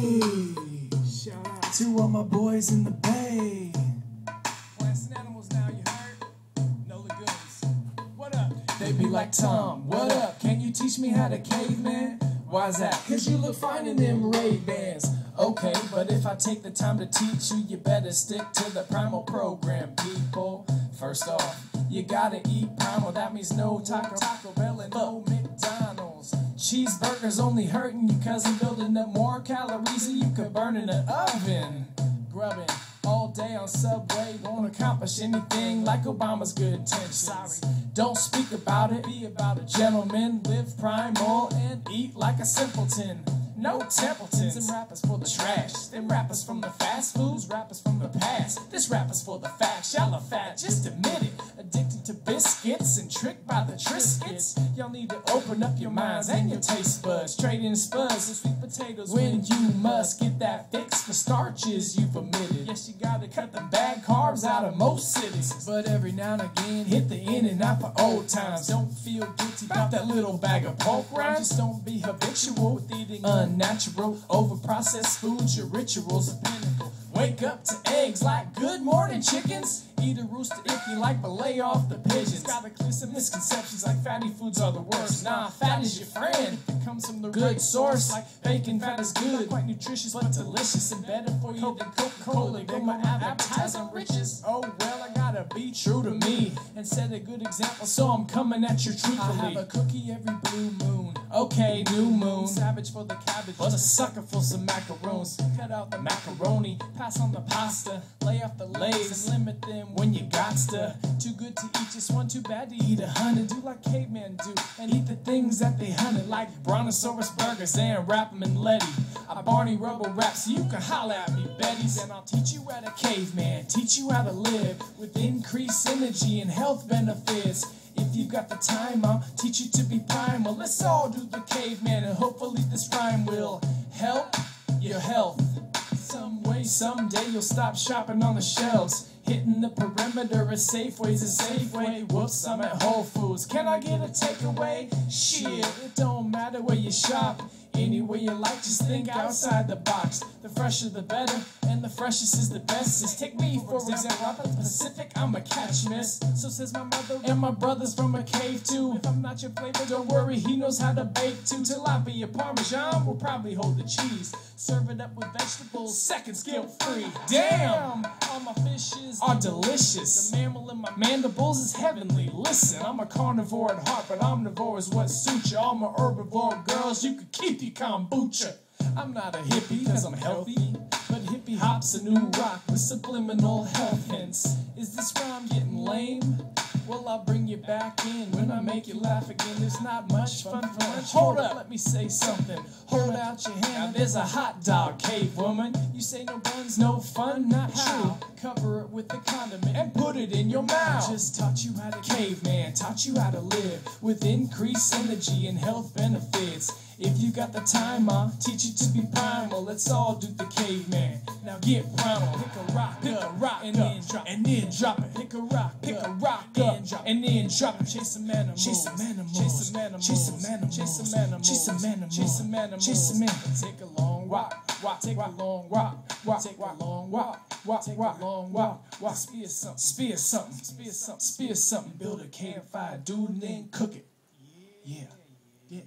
Hey, Shout out. to all my boys in the bay. And animals now, you heard? No lagoons. What up? They be like, Tom, what up? Can you teach me how to caveman? Why's that? Cause you look fine in them Ray Bans. Okay, but if I take the time to teach you, you better stick to the primal program, people. First off, you gotta eat primal. That means no Taco, Taco Bell and no McDonald's. Cheeseburgers only hurting you cause I'm building up more calories than you could burn in an oven. Grubbing all day on Subway, won't accomplish anything like Obama's good intentions. Sorry, don't speak about it, be about a gentleman, live primal and eat like a simpleton. No Templetons, them rappers for the trash. Them rappers from the fast foods, rappers from the past. This rapper's for the facts, y'all are fat, just admit it. Addicted to biscuits and tricked by the Triscuits. Y'all need to open up your minds and your taste buds. Trading spuds and sweet potatoes when you must get that fix for starches you've omitted. Yes, you gotta cut the bad carbs out of most cities. But every now and again, hit the In-N-Out for old times. Don't feel guilty about that little bag of pork rinds. Just don't be habitual with unnatural, overprocessed foods. Your rituals are pinnacle. Wake up to eggs like good morning chickens. Eat a rooster if you like, but lay off the pigeons. Gotta clear some misconceptions like fatty foods are the worst. Nah, fat is your friend. It comes from the good source. Like bacon, fat is good, quite nutritious, but delicious and better for you than Coca-Cola. They my advertising riches. Oh well, I gotta be true to me and set a good example. So I'm coming at you truthfully. I have a cookie every blue moon. Okay, new moon. For the cabbage, but a sucker for some macaroons. Cut out the macaroni, pass on the pasta, lay off the lays, and limit them when you got to. Too good to eat just one, too bad to eat a hundred. Do like cavemen do, and eat the things that they hunted, like brontosaurus burgers and wrap 'em in Letty. I Barney Rubble rap so you can holla at me, Betty's, and I'll teach you how to caveman, teach you how to live with increased energy and health benefits. You got the time, I'll teach you to be primal. Let's all do the caveman, and hopefully this rhyme will help your health. Some way, someday you'll stop shopping on the shelves. Hitting the perimeter of Safeway's a Safeway. Whoops, I'm at Whole Foods. Can I get a takeaway? Shit, it don't matter where you shop. Any way you like, just think outside the box. The fresher the better, and the freshest is the bestest. Take me for example, I'm the Pacific, I'm a catch miss. So says my mother, and my brother's from a cave too. If I'm not your flavor, don't worry, he knows how to bake too. Tilapia Parmesan will probably hold the cheese. Serve it up with vegetables, second skill free. Damn! All my fishes are delicious. The mammal in my mandibles is heavenly. Listen, I'm a carnivore at heart, but omnivore is what suits you. All my herbivore girls, you could keep your kombucha. I'm not a hippie, cause I'm healthy. But hippie hop's a new rock with subliminal health hints. Is this rhyme getting lame? Well, I'll bring you back in when I make you laugh again. There's not much fun for lunch. Hold up, let me say something. Hold out your hand. Now, there's a hot dog, cave woman. You say no buns, no fun, not true. Cover it with the condiment and put it in your mouth. Just taught you how to caveman, taught you how to live with increased energy and health benefits. If you got the time, I'll teach you to be primal. Let's all do the caveman. Now get primal. Pick a rock, pick a rock, and then drop, and then drop it. Pick a rock, pick a rock, and then drop it. Chase some animals, chase some animals, chase some animals, chase some animals, chase some animals, chase some animals, chase some animals, chase some animals. Take a long walk, walk, take a long walk, walk, take a long walk, walk, take a long walk, walk. Spear something, spear something, spear something, spear something. Build a campfire, do and then cook it. Yeah. Yeah.